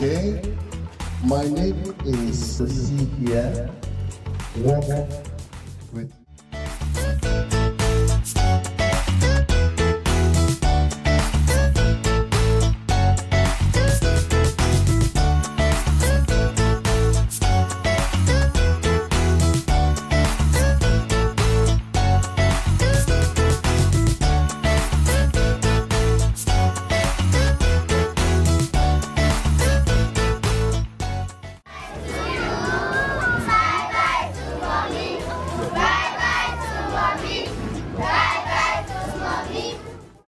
Okay? My name is Cecilia. Walk with